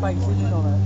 mike 动员